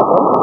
lazım.